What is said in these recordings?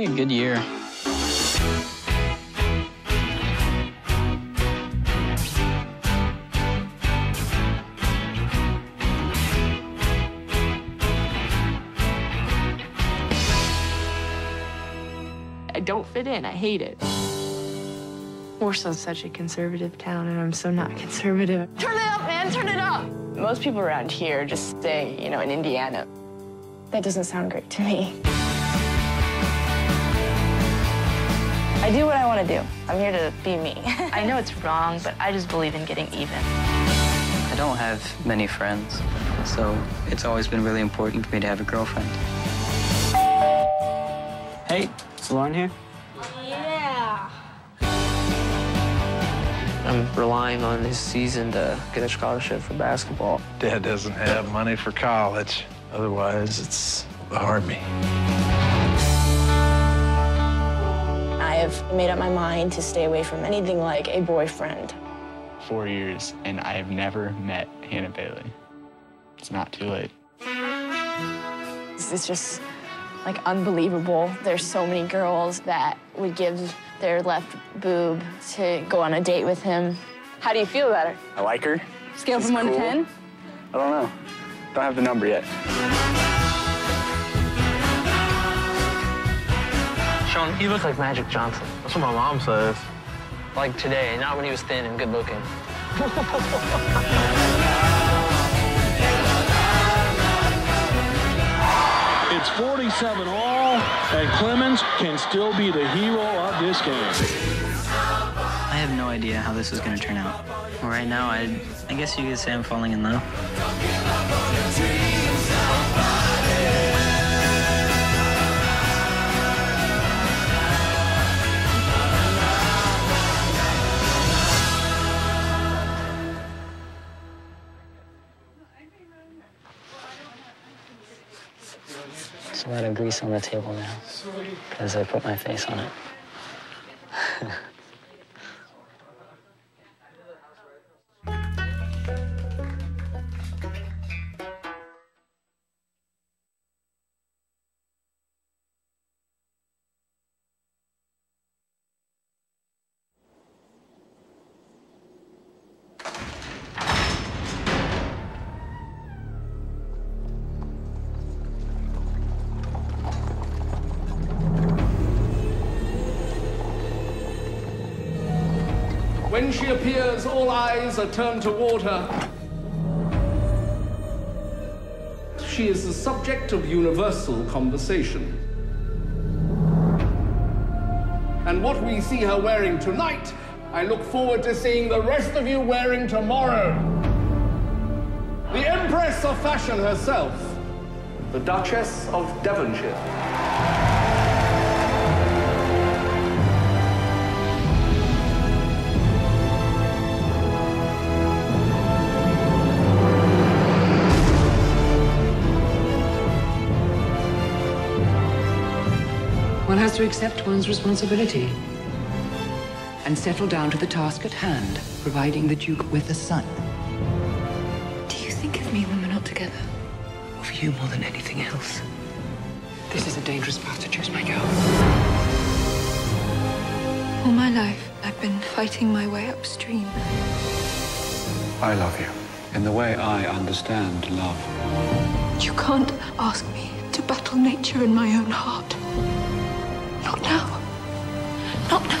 be a good year. I don't fit in. I hate it. Warsaw's such a conservative town, and I'm so not conservative. Turn it up, man. Turn it up. Most people around here just stay, you know, in Indiana. That doesn't sound great to me. I do what I want to do. I'm here to be me. I know it's wrong, but I just believe in getting even. I don't have many friends, so it's always been really important for me to have a girlfriend. Hey, is Lauren here? Yeah. I'm relying on this season to get a scholarship for basketball. Dad doesn't have money for college. Otherwise, it's hard me. I have made up my mind to stay away from anything like a boyfriend. four years, and I have never met Hannah Bailey. It's not too late. It's just like unbelievable. There's so many girls that would give their left boob to go on a date with him. How do you feel about her? I like her. Scale She's from one cool. to ten? I don't know. Don't have the number yet. Sean, you look like Magic Johnson. That's what my mom says. Like today, not when he was thin and good looking. It's 47 all, and Clemens can still be the hero of this game. I have no idea how this is gonna turn out. Right now, I, I guess you could say I'm falling in love. A lot of grease on the table now because I put my face on it. When she appears, all eyes are turned toward her. She is the subject of universal conversation. And what we see her wearing tonight, I look forward to seeing the rest of you wearing tomorrow. The Empress of Fashion herself, the Duchess of Devonshire. To accept one's responsibility and settle down to the task at hand, providing the Duke with a son. Do you think of me when we're not together? Of you more than anything else. This is a dangerous path to choose, my girl. All my life, I've been fighting my way upstream. I love you in the way I understand love. You can't ask me to battle nature in my own heart. Not now. Not now.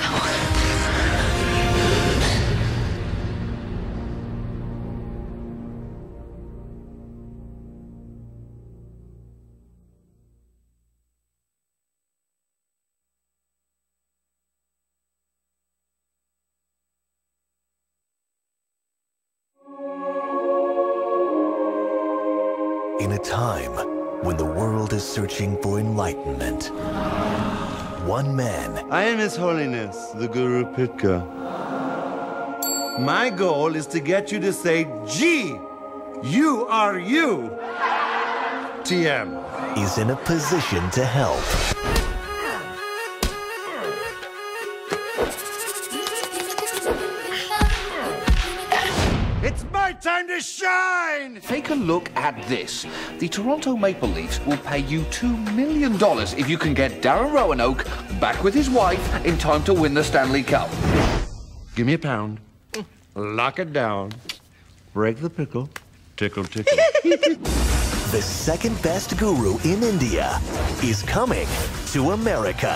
In a time when the world is searching for enlightenment, one man I am His Holiness, the Guru Pitka. My goal is to get you to say, G, you are you. TM. is in a position to help. My time to to shine! Take a look at this. The Toronto Maple Leafs will pay you $2 million if you can get Darren Roanoke back with his wife in time to win the Stanley Cup. Give me a pound. Lock it down. Break the pickle. Tickle, tickle. The second best guru in India is coming to America.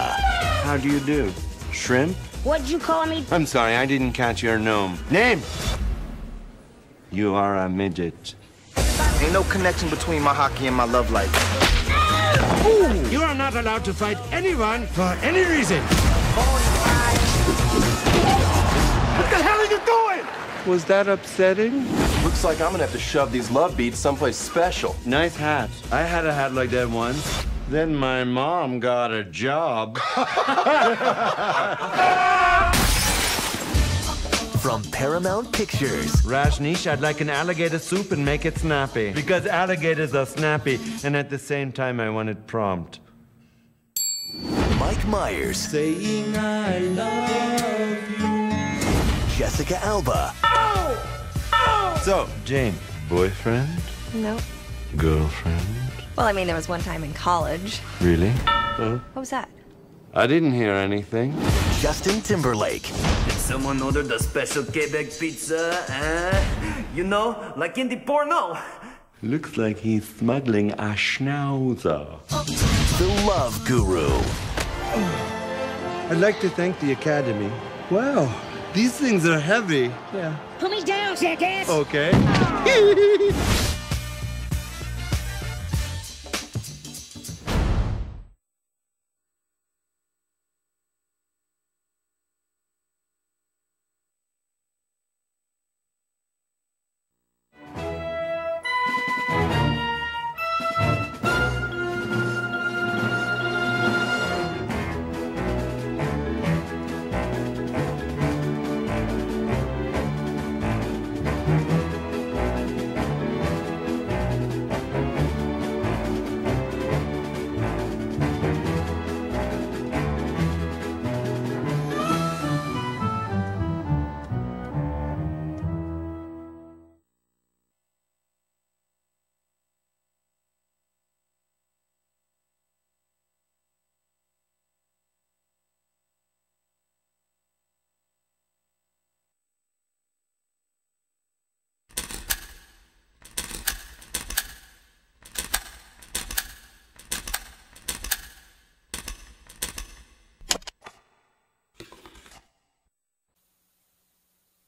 How do you do? Shrimp? What'd you call me? I'm sorry, I didn't catch your name. Name! You are a midget. Ain't no connection between my hockey and my love life. Ooh, you are not allowed to fight anyone for any reason. What the hell are you doing? Was that upsetting? Looks like I'm gonna have to shove these love beads someplace special. Nice hat. I had a hat like that once. Then my mom got a job. From Paramount Pictures. Rajneesh, I'd like an alligator soup and make it snappy. Because alligators are snappy, and at the same time, I want it prompt. Mike Myers. Saying I love you. Jessica Alba. So, Jane, boyfriend? No. Girlfriend? Well, I mean, there was one time in college. Really? Huh? What was that? I didn't hear anything. Justin Timberlake. Did someone order the special Quebec pizza? Uh, you know, like in the porno. Looks like he's smuggling a schnauzer. The Love Guru. I'd like to thank the Academy. Wow, these things are heavy. Yeah. Put me down, jackass! Okay.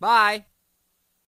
Bye.